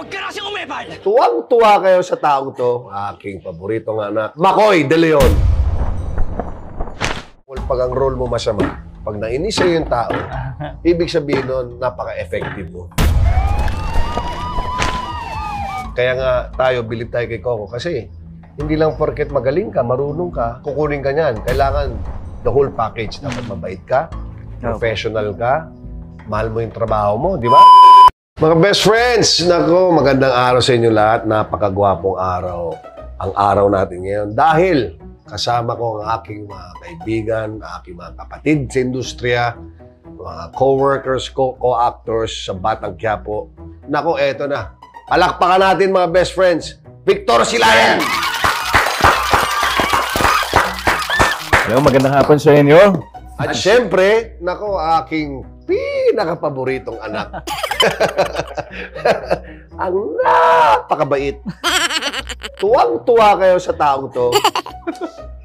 Huwag ka na umepal! Tuwang-tuwa kayo sa taong to, aking paboritong anak, Makoy De Leon. Well, pag ang role mo masama, pag nainis sa'yo yung tao, ibig sabihin nun, napaka-effective mo. Kaya nga tayo, bilib tayo kay Coco kasi hindi lang porket magaling ka, marunong ka, kukunin ka niyan. Kailangan the whole package. Dapat mabait ka, professional ka, mahal mo yung trabaho mo, di ba? Mga best friends, nako, magandang araw sa inyo lahat. Napakagwapong araw ang araw natin ngayon. Dahil kasama ko ang aking mga kaibigan, aking mga kapatid sa industriya, mga co-workers, co- co-actors sa Batang Quiapo. Nako, eto na. Palakpakan natin mga best friends. Victor Silayan! Hello, magandang hapon sa inyo. At syempre, nako, aking pinakapaboritong anak. ang napakabait. Tuwang-tuwa kayo sa taong to.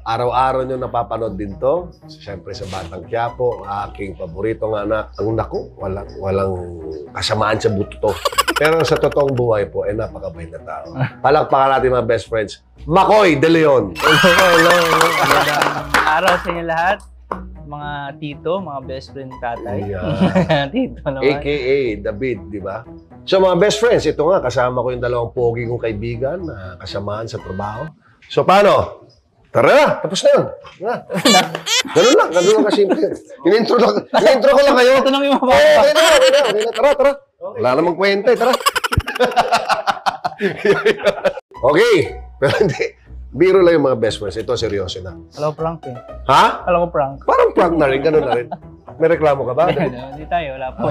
Araw-araw nyo napapanood din to. Siyempre sa Batang Quiapo, ang aking paboritong anak. Ang naku, walang, walang kasamaan sa buto to. Pero sa totoong buhay po, eh napakabait na tao. Palakpakan natin mga best friends. Makoy De Leon. Hello, hello, hello. Magandang araw sa inyo lahat. Mga tito, mga best friend tatay. Yeah. tito naman. AKA David, di ba? So mga best friends, ito nga, kasama ko yung dalawang pogi kong kaibigan na kasamaan sa trabaho. So paano? Tara na, tapos na yun. Na. Ganun lang, ganun lang kasimple. In-intro, lang, in-intro ko lang kayo. Ito nang yung Oo, mga okay na, okay na, okay na. Tara, tara. Wala namang kwenta eh, tara. okay, pero hindi. Biro lang yung mga best friends. Ito, seryoso na. Alam ko prank eh. Ha? Alam ko prank. Parang prank na rin, ganun na rin. May reklamo ka ba? Hindi tayo, wala po.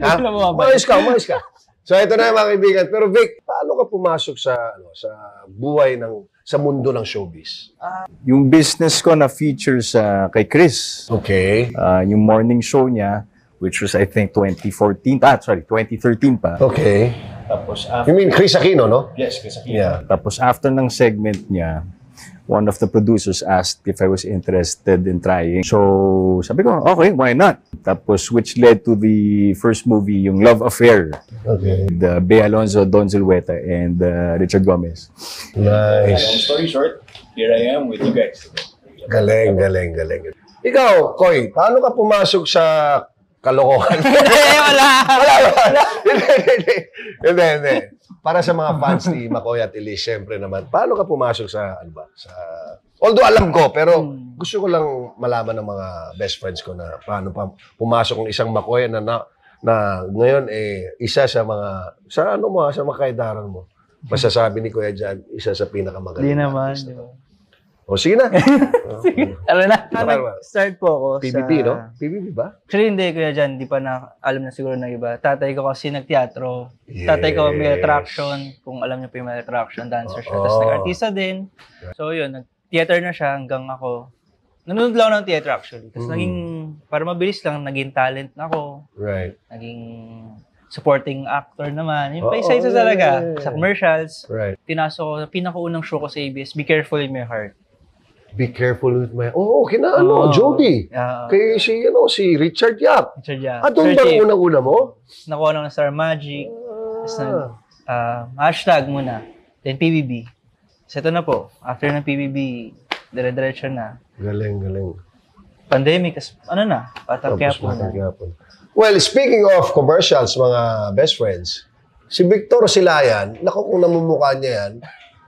Ha? Umayos ka, umayos ka. So ito na mga kaibigan. Pero Vic, paano ka pumasok sa ano sa buhay ng sa mundo ng showbiz? Yung business ko na feature sa kay Chris, Okay. ah, yung morning show niya, which was I think 2014, ah sorry, 2013 pa. Okay. Tapos You mean Chris Aquino, no? Yes, Chris Yeah. Tapos after ng segment niya, one of the producers asked if I was interested in trying. So, sabi ko, okay, why not? Tapos, which led to the first movie, yung Love Affair, Okay. the Bea Alonzo, Don Zulueta, and uh, Richard Gomez. Long Nice. story short, here I am with you guys. Galing, galing, galing. Ikaw, Koy, paano ka pumasok sa kalokohan? Eh, wala. wala, wala. Hindi, hindi. Hindi, hindi. Para sa mga fans ni Makoy at Elise, syempre naman, paano ka pumasok sa, ano ba, sa... Although alam ko, pero gusto ko lang malaman ng mga best friends ko na paano pa pumasok ng isang Makoy na, na, na ngayon eh, isa sa mga, sa ano mo, sa mga kaedaran mo. Masasabi ni Kuya Jan, isa sa pinakamagaling. Hindi na naman. artista. O, sige na. Alam na, Tama. start po ako PBB, sa... no? PBB ba? Actually, hindi, Kuya Jan. Di pa na, alam na siguro ng iba. Tatay ko kasi nagteatro. Tatay ko may Yes. attraction. Kung alam niyo po yung may attraction, dancer siya. Oo. Tapos nag-artista din. So, yun. Nag-theater na siya hanggang ako. Nanonood lang ng theater actually. Tapos Mm. naging, para mabilis lang, naging talent na ako. Right. Naging supporting actor naman. Yung Oo, pa isa-isa talaga. yeah. Sa commercials. Right. Pinasok ko, pinakaunang show ko sa ABS, Be Careful in My Heart. Be careful with my... Oo, oh, kina ano, Oo. Jody. Uh, Kay si, ano, si Richard Yap. Richard Yap. Ah, doon ba ang unang-una mo? Nakuha lang ng Star Magic. Tapos nag, Ah. ah, hashtag muna. Then PBB. So ito na po. After ng PBB, dire-diretso na. Galing, galing. Pandemic, tas ano na, Tapos patang kaya po na. Batang Quiapo. Well, speaking of commercials, mga best friends, si Victor Silayan, naku kung namumukha niya yan,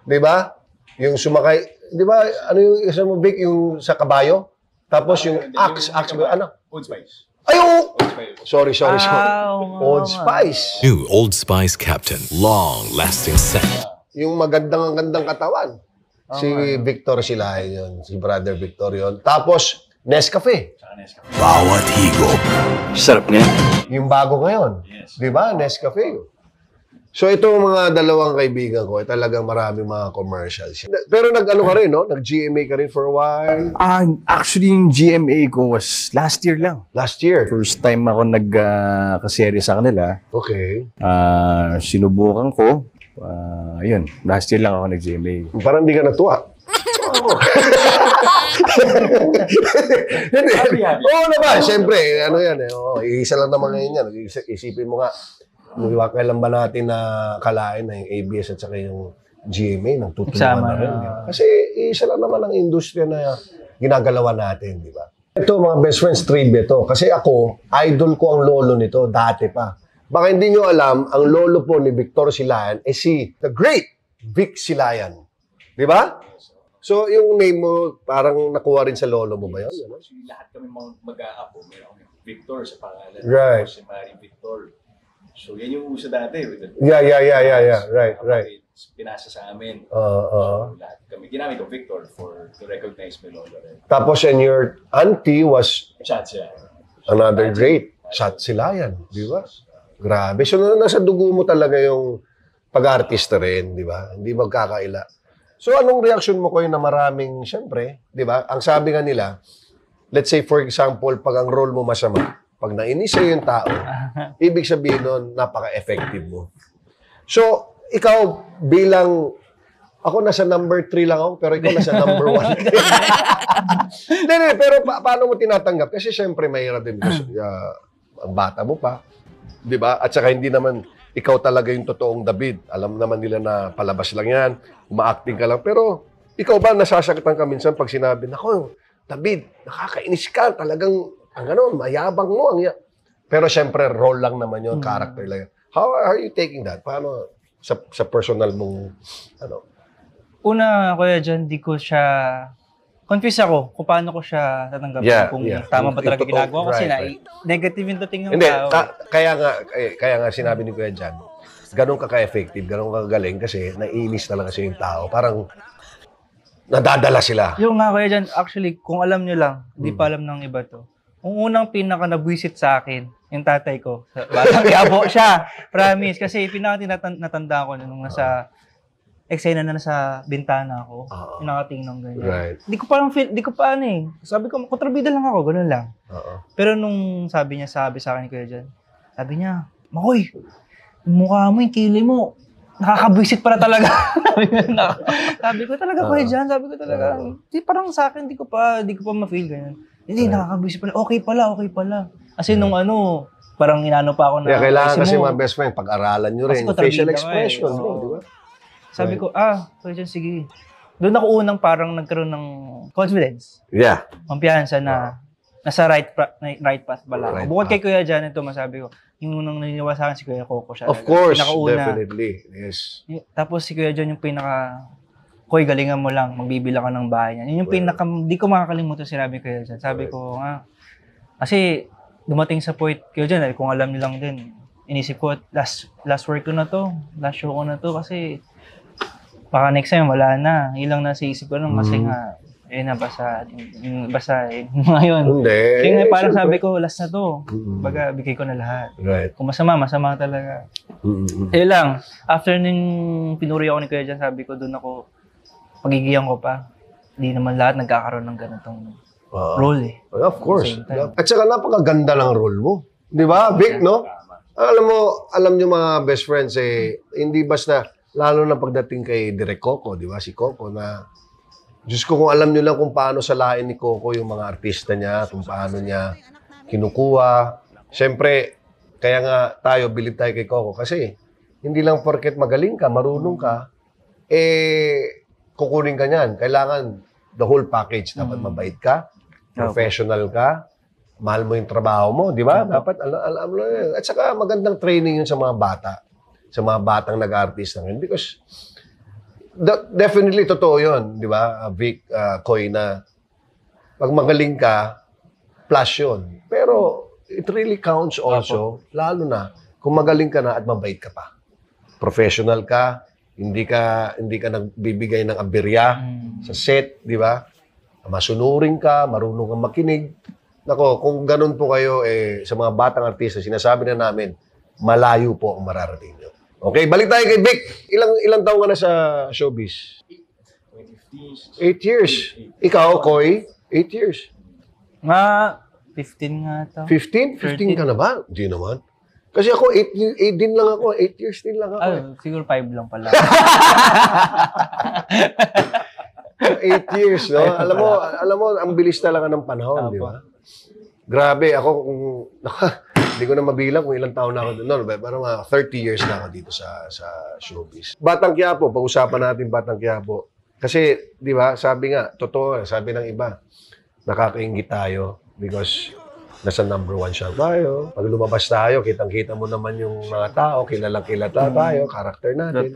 di ba? Yung sumakay, di ba, ano yung isa mo, Vic, yung sa kabayo? Tapos yung axe, axe, ano? Old Spice. Ay, oo! Old Spice. Sorry, sorry, sorry. Ah, oo nga Old nga. Spice. New Old Spice Captain. Long lasting scent. Yung magandang gandang katawan. Si Victor Silayan yun. Si Brother Victor yun. Tapos, Nescafe. Bawat higop. Sarap niya. Yung bago ngayon. Di ba? Nescafe. So, itong mga dalawang kaibigan ko, eh, talagang maraming mga commercials. Pero nag-ano ka rin, no? Nag-GMA ka rin for a while. Ah, actually, yung GMA ko was last year lang. Last year. First time ako nag-kaserye sa kanila. Okay. Ah, sinubukan ko. Ah, yun, last year lang ako nag-GMA. Parang hindi ka natuwa. Oo naman, siyempre, ano yan eh. Oh, isa lang naman ngayon yan. Is- Isipin mo nga, Ba? Kailan ba natin na kalain na yung ABS at saka yung GMA nang tutulungan Nagsama na rin. na. di ba? Kasi isa lang naman ang industriya na ginagalawan natin, di ba? Ito mga best friends, trivia to. Kasi ako, idol ko ang lolo nito, dati pa. Baka hindi nyo alam, ang lolo po ni Victor Silayan eh si the great Vic Silayan. Di ba? So, yung name mo, parang nakuha rin sa lolo mo ba yun? Actually, lahat kami mga mag-aapo. Kami Victor sa pangalan. Right. Si Mary Victor. So, yan yung uso dati. With the, Yeah, yeah, yeah, yeah, yeah. Right, right. Pinasa sa amin. Oo, oo. So, lahat kami. Ginamit ko Victor for to recognize my lolo. Tapos, and your auntie was Chat siya. another great shot Silayan, di ba? Grabe. So, na- nasa dugo mo talaga yung pag-artista rin, di ba? Hindi magkakaila. So, anong reaction mo ko na maraming, syempre, di ba? Ang sabi nga nila, let's say for example, pag ang role mo masama, pag nainis sa'yo yung tao, ibig sabihin nun, napaka-effective mo. So, ikaw bilang, ako nasa number 3 lang ako, pero ikaw nasa number 1. Hindi, hindi, pero pa- paano mo tinatanggap? Kasi syempre, mahirap din kasi uh, ang bata mo pa. Di ba? At saka hindi naman ikaw talaga yung totoong David. Alam naman nila na palabas lang yan, uma-acting ka lang. Pero ikaw ba nasasaktan ka minsan pag sinabi, Nako, David, nakakainis ka. Talagang, ang ano, mayabang mo. Ang ya-" Pero syempre, role lang naman yun, character lang yun. How are you taking that? Paano sa, sa personal mong, ano? Una, kuya dyan, di ko siya... Confused ako kung paano ko siya tatanggapin. Yeah, kung yeah. tama ba Yung talaga totoo, ginagawa ko. Kasi right, na, right. negative yung dating ng Hindi, tao. ta- kaya nga eh, kaya nga sinabi ni Kuya Jan, ganun ka ka-effective, ganun ka kagaling kasi naiinis talaga sa yung tao. Parang nadadala sila. Yung nga kuya dyan, actually, kung alam nyo lang, hindi Hmm. pa alam ng iba to. Ang unang pinaka nabwisit sa akin, yung tatay ko. Batang yabo siya. Promise. Kasi pinaka tinatan- natanda ko nung nasa eksena na nasa bintana ako. Oo. Yung nakatingnan ganyan. Right. Di ko parang feel, di ko pa ano eh. Sabi ko, kontrabida lang ako, ganun lang. Oo. Pero nung sabi niya, sabi sa akin ni Kuya Jan, sabi niya, Makoy, yung mukha mo, yung kili mo, nakakabwisit para talaga. sabi, ko, na, sabi ko talaga, Kuya. Jan, sabi ko talaga, di parang sa akin, di ko pa, di ko pa ma-feel ganyan. Hindi, Right. nakakabwisit pala. Okay pala, okay pala. Kasi nung ano, parang inano pa ako na, Kaya kailangan kasi mo. mga best friend, pag-aralan nyo rin. Facial eh. expression, Oo. no, di ba? Sabi Right. ko, ah, Kuya Jan, sige. Doon ako unang parang nagkaroon ng confidence. Yeah. kumpiyansa na nasa right pra- right path pala. Right. Bukod path. kay Kuya Jan, ito masabi ko, yung unang naniniwala sa akin si Kuya Coco siya. Of talaga. course, Pinakauna. definitely. Yes. Tapos si Kuya Jan yung pinaka, Koy, galingan mo lang, magbibila ka ng bahay niya. Yun yung Well. pinaka, di ko makakalimutan sinabi ko Kuya Jan. Sabi ko nga, kasi dumating sa point, Jan, eh, kung alam niyo lang din, inisip ko, last, last work ko na to, last show ko na to, kasi baka next time wala na. Ilang nasa isip ko nung kasi Mm. nga, eh na basta, yung- basta, eh, ngayon, Hindi. kaya nga parang sabi ko, last na to. Mm. Baga, bigay ko na lahat. Right. Kung masama, masama talaga. Mm-mm. Kaya lang, after nung pinuri ako ni Kuya Jan, sabi ko, doon ako, pagigiyan ko pa. Hindi naman lahat nagkakaroon ng ganitong Oo. role eh. Of course. At saka napakaganda ng role mo. Di ba, Vic, no? Alam mo, alam nyo mga best friends eh, hindi basta, lalo na pagdating kay Direk Coco, di ba, si Coco na, Diyos ko kung alam nyo lang kung paano salain ni Coco yung mga artista niya, kung paano niya kinukuha. Siyempre, kaya nga tayo, bilib tayo kay Coco kasi hindi lang porket magaling ka, marunong ka, eh, kukunin ka niyan. Kailangan the whole package. Dapat Mm. mabait ka, professional ka, mahal mo yung trabaho mo, di ba? Dapat alam, alam mo yun. At saka magandang training yun sa mga bata, sa mga batang nag-artist ngayon. Because the- definitely totoo yun, di ba? Uh, Vic, uh, Koy, na pag magaling ka, plus yun. Pero it really counts also, lalo na kung magaling ka na at mabait ka pa. Professional ka, hindi ka hindi ka nagbibigay ng aberya Mm. sa set, di ba? Masunurin ka, marunong kang makinig. Nako, kung ganun po kayo eh, sa mga batang artista, sinasabi na namin, malayo po ang mararating nyo. Okay, balik tayo kay Vic. Ilang ilang taon ka na sa showbiz? 2015, Eight years. Ikaw, Koy, eight years. Nga, 15 nga to. 15? 15 ka na ba? Hindi naman. Kasi ako, 8, 8 din lang ako. 8 years din lang ako. Ah, siguro 5 lang pala. 8 years, no? alam mo, alam mo, ang bilis talaga ng panahon, di ba? Grabe, ako kung hindi ko na mabilang kung ilang taon na ako doon. No, pero mga 30 years na ako dito sa sa showbiz. Batang Quiapo, pag-usapan natin Batang Quiapo. Kasi, di ba, sabi nga, totoo, sabi ng iba, nakakaingit tayo because nasa number one shot tayo. Pag lumabas tayo, kitang-kita mo naman yung mga tao, kilalang kilala tayo, karakter natin.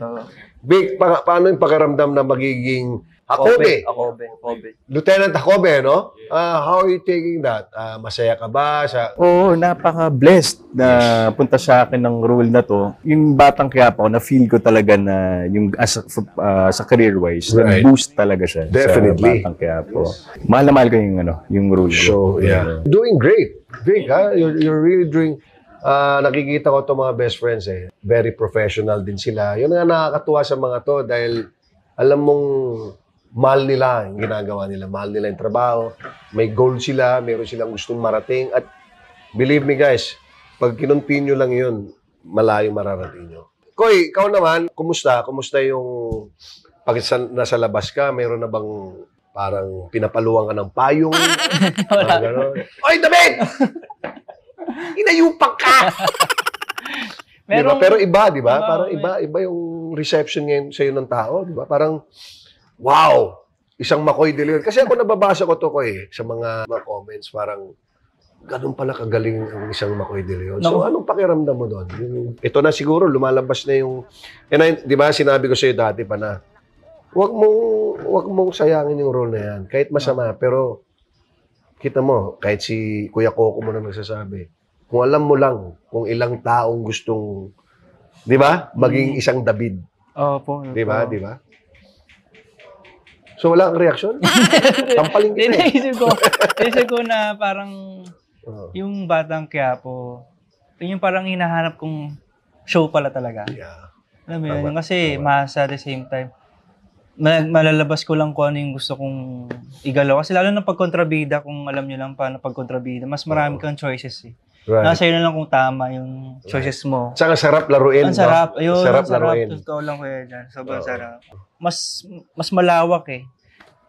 Vic, pa- paano yung pakiramdam na magiging Hakobe? Akobe. Akobe. Lieutenant Hakobe, no? Ah, how are you taking that? Ah, masaya ka ba? Sa, Oo, napaka-blessed na punta sa akin ng role na to. Yung batang kaya pa, na-feel ko talaga na yung as, uh, sa career-wise, Right. boost talaga siya Definitely. sa batang kaya po. Mahal na mahal ko yung, ano, yung role. ko. So, yeah. Doing great. Vic, ha? You're, you're really doing... ah nakikita ko to mga best friends eh. Very professional din sila. Yun nga nakakatuwa sa mga to dahil alam mong mahal nila yung ginagawa nila. Mahal nila yung trabaho. May goal sila. Meron silang gustong marating. At believe me guys, pag kinontinue lang yun, malayo mararating nyo. Koy, ikaw naman, kumusta? Kumusta yung pag sa, nasa labas ka, meron na bang parang pinapaluan ka ng payong? Wala. Oy, David! Inayupak ka! Di ba? Pero iba, di ba? Parang iba, iba yung reception ngayon sa'yo ng tao, di ba? Parang, wow! Isang McCoy de Leon. Kasi ako nababasa ko to ko eh, sa mga, mga comments, parang, ganun pala kagaling ang isang McCoy de Leon. So, Naku. anong pakiramdam mo doon? Ito na siguro, lumalabas na yung, and I, di ba, sinabi ko sa'yo dati pa na, wag mong, wag mong sayangin yung role na yan. Kahit masama, pero, kita mo, kahit si Kuya Coco mo na nagsasabi, kung alam mo lang kung ilang taong gustong, di ba, maging isang David. Opo. Di ba? Di ba? So, wala kang reaksyon? Tampaling kita eh. Ko, iniisip ko na parang Oo. yung batang Quiapo, yun yung parang hinahanap kong show pala talaga. Yeah. Alam mo yun? Kasi tama. mas at the same time, ma- malalabas ko lang kung ano yung gusto kong igalaw. Kasi lalo na pagkontrabida, kung alam nyo lang paano pagkontrabida, mas marami Oo. kang choices eh. Right. Nasa iyo na lang kung tama yung choices mo. Tsaka sarap laruin. Ang no? sarap. Ayun, sarap sarap. laruin. Totoo lang kuya dyan. Sobrang Oo. sarap. Mas, mas malawak eh.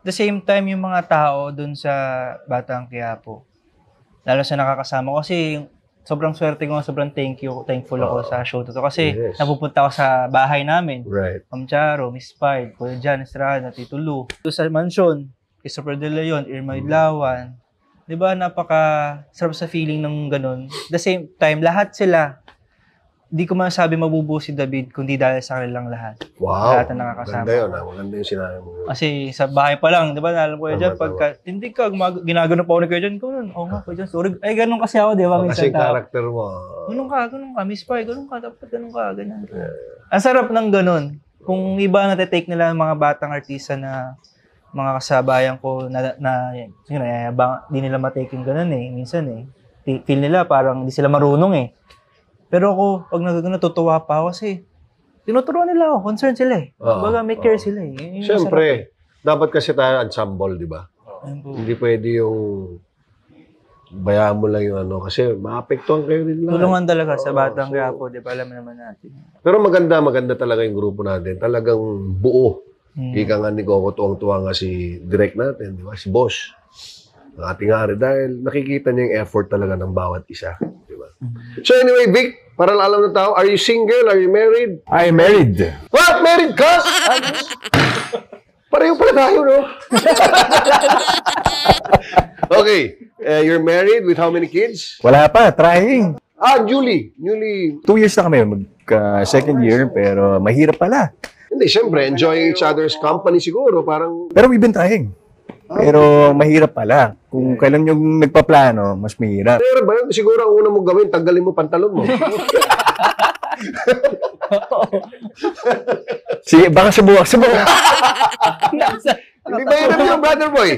The same time, yung mga tao dun sa Batang Quiapo, lalo sa nakakasama ko, kasi sobrang swerte ko, sobrang thank you, thankful ako Oo. sa show to. Kasi Yes. napupunta ako sa bahay namin. Right. Ma'am Charo, Miss Pied, Kuya Jan Estrada, Tito Lu. Doon sa mansion, Christopher De Leon, Irma Idlawan. Di ba, napaka sarap sa feeling ng ganun. The same time, lahat sila, di ko masabi mabubuo si David kundi dahil sa kanilang lahat. Wow. Lahat na nakakasama. Maganda yun. Ah. Maganda yung sinabi mo. yun. Kasi sa bahay pa lang, di ba, alam ko Tama, dyan, tama. pagka, hindi ka, gumag- ginagano pa ako ni Kuya Jan, ganun, oo nga, Kuya Jan, sorry. Ay, ganun kasi ako, di ba, Oh, minsan kasi character mo. Ganun ka, ganun ka, Miss Pai, ganun ka, dapat ganun ka, ganyan. Ang sarap ng ganun. Kung iba na take nila ng mga batang artista na mga kasabayan ko na, na yun, nayayabang, di nila matake yung ganun eh, minsan eh. Feel nila parang hindi sila marunong eh. Pero ako, pag nagagano, natutuwa pa ako kasi tinuturuan nila ako, concerned sila eh. Oo, Baga may care oo. sila eh. Yun yung masarap eh. Siyempre, dapat kasi tayo ensemble, di ba? Po. Hindi pwede yung bayaan mo lang yung ano kasi maapektuhan kayo din lang. Tulungan talaga sa batang so- gapo, di ba alam naman natin. Pero maganda, maganda talaga yung grupo natin. Talagang buo. Hmm. Ika nga ni Coco, tuwang-tuwa nga si direct natin, di ba? Si Boss. Ang ating hari. Dahil nakikita niya yung effort talaga ng bawat isa. Di ba? So anyway, Vic, para alam ng tao, are you single? Are you married? I married. What? Married ka? Pareho pala tayo, no? okay. Uh, you're married with how many kids? Wala pa, trying. Ah, Julie. Newly. Two years na kami, magka second year, pero mahirap pala. Hindi, syempre, enjoying each other's company siguro. Parang, Pero we've been trying. Pero mahirap pala. Kung kailan yung nagpaplano, mas mahirap. pero ba yun? Siguro ang una mong gawin, tanggalin mo pantalon mo. Sige, baka subukan, subukan. Hindi mahirap yun, brother boy.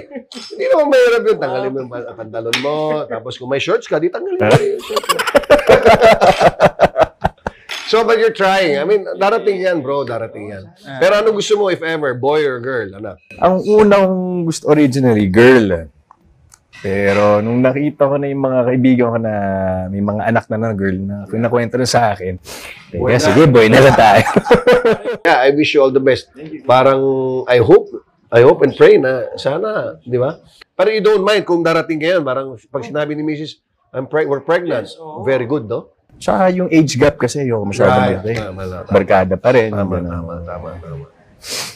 Hindi naman mahirap yun. Tanggalin mo yung pan- pantalon mo. Tapos kung may shorts ka, di tanggalin mo yung shorts mo. So, but you're trying. I mean, darating yan, bro. Darating yan. Pero ano gusto mo, if ever? Boy or girl? Ano? Ang unang gusto originally, girl. Pero nung nakita ko na yung mga kaibigan ko na may mga anak na na girl na kinakwento na sa akin, kaya na. sige boy, na lang tayo. Yeah, I wish you all the best. Parang, I hope, I hope and pray na sana, di ba? Pero you don't mind kung darating kayo. Parang pag sinabi ni Mrs., I'm preg- we're pregnant. Very good, no? Tsaka yung age gap kasi, yung masyadong malaki. Tama, tama. Barkada pa rin. Tama, tama, tama, tama.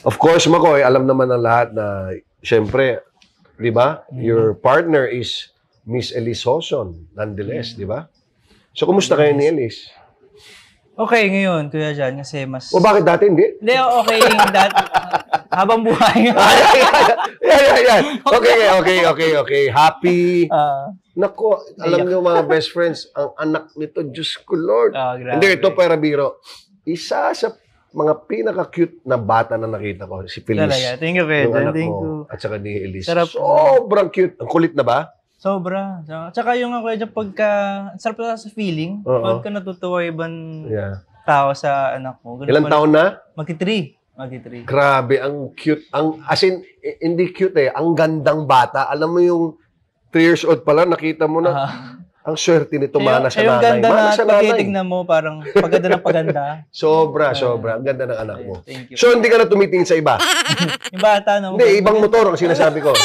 Of course, Makoy, alam naman ng lahat na, syempre, di ba, your partner is Miss Elise Hoson, nonetheless, di ba? So, kumusta kayo ni Elise? Okay, ngayon, Kuya Jan, kasi mas... O bakit dati hindi? Hindi, okay. that, habang buhay. Ay, ay, ay, ay, ay, ay. Okay, okay, okay, okay. Happy. Ah, Nako, alam niyo mga best friends, ang anak nito, Diyos ko Lord. Grabe. Hindi, ito para biro. Isa sa mga pinaka-cute na bata na nakita ko, si Feliz. talaga. Thank you, Yung anak Thank mo, you. at saka ni Elise. Sarap. Sobrang cute. Ang kulit na ba? Sobra. Tsaka- yung ako, Jan, pagka... Sarap na sa feeling. Oo. Pagka natutuwa ibang Yeah. tao sa anak mo. Ganun Ilang taon na? Magti-three. Magti-three. Grabe, ang cute. Ang, as in, i- hindi cute eh. Ang gandang bata. Alam mo yung 3 years old pa lang, nakita mo na, Ah. ang swerte nito, mana sa nanay. ganda Mana na sa nanay. pagtitignan mo, parang paganda ng paganda. Sobra, sobra. Ang ganda ng anak mo. Thank you. So, hindi ka na tumitingin sa iba? Yung bata, no? Hindi, ibang motor ang sinasabi ko.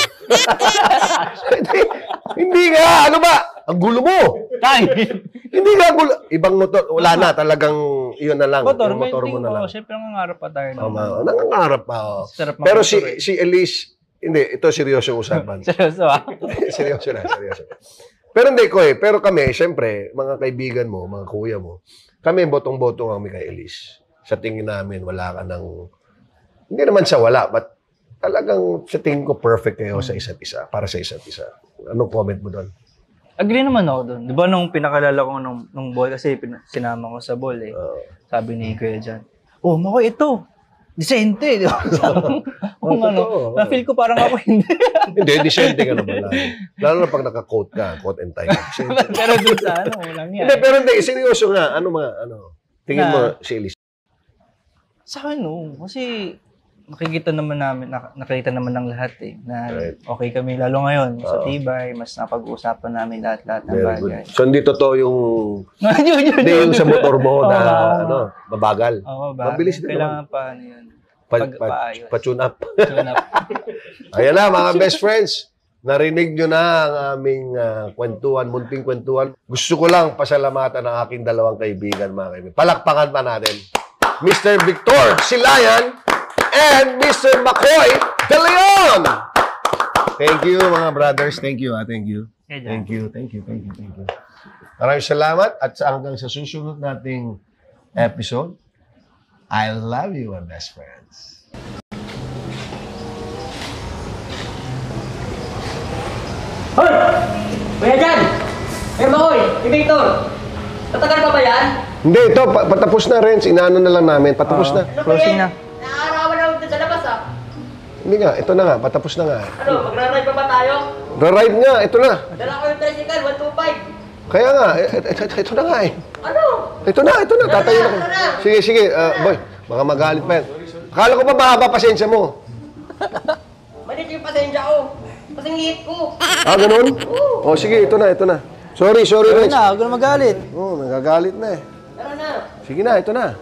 hindi, nga. Ano ba? Ang gulo mo. Tay! Hindi nga gulo. Ibang motor. Wala na. Talagang iyon na lang. motor, yung motor mo na lang. syempre nangangarap pa tayo. Oh, naman. ma- nangangarap pa. Oh. Pero si eh. si Elise, hindi, ito seryoso yung usapan. Seryoso ah. seryoso na, seryoso. Pero hindi ko eh. Pero kami, syempre, mga kaibigan mo, mga kuya mo, kami botong-botong kami kay Elise. Sa tingin namin, wala ka ng... Hindi naman sa wala, but talagang sa tingin ko perfect kayo sa isa't isa, para sa isa't isa. Anong comment mo doon? Agree naman ako doon. Di ba nung pinakalala ko nung, nung ball, kasi pin- sinama ko sa ball eh. Uh, Sabi ni Kuya Jan, oh, Makoy, ito. Disente. Di ba? Kung Oh, ano, totoo. na-feel ko parang ako hindi. hindi, disente ka naman lalo. Lalo na pag naka-coat ka, coat and tie. Disente. Pero doon sa ano, walang yan. Hindi, pero hindi, seryoso nga. Ano mga, ano? Tingin mo Na- si Elise. Sa akin, no. Kasi nakikita naman namin, nak- nakikita naman ng lahat eh, na Right. okay kami. Lalo ngayon, sa Oo. tibay, mas napag-uusapan namin lahat-lahat ng Very bagay. good. So, hindi totoo yung yun, yun, Hindi yung sa motor mo na Oo. ano, mabagal. Oo, ba? Mabilis din Kailangan pa, ano yun. Pa, Pag- pa, paayos. pa-tune up. Tune up. Ayan na mga best friends. Narinig nyo na ang aming ah, kwentuhan, munting kwentuhan. Gusto ko lang pasalamatan ang aking dalawang kaibigan, mga kaibigan. Palakpakan pa natin. Mr. Victor Silayan and Mr. McCoy De Leon! Thank you, mga brothers. Thank you, ah. Thank you. Thank you, thank you, thank you, thank you. Maraming salamat at sa hanggang sa susunod nating episode. I love you, my best friends. Hoy! Kuya Jan! Kuya Makoy! Kay Victor! Tatagal pa ba yan? Hindi, ito, pa- patapos na rin. Inaano na lang namin. Patapos na. Closing na. Hindi nga, ito na nga. Patapos na nga. Ano, magra-ride pa ba tayo? Ra-ride nga, ito na. Dala ko yung tricycle, 125. Kaya nga, ito, ito, ito na nga eh. Ano? Ito na, ito na. Tatayo na. Sige, sige. ah, boy, baka magalit pa yan. Akala ko pa mahaba pasensya mo. Malit yung pasensya ko. Kasing liit ko. Ah, ganun? O, sige, ito na, ito na. Sorry, sorry, Ayun Rex. na, huwag ka na magalit. Oh, nagagalit na eh. Tara na. Sige na, ito na.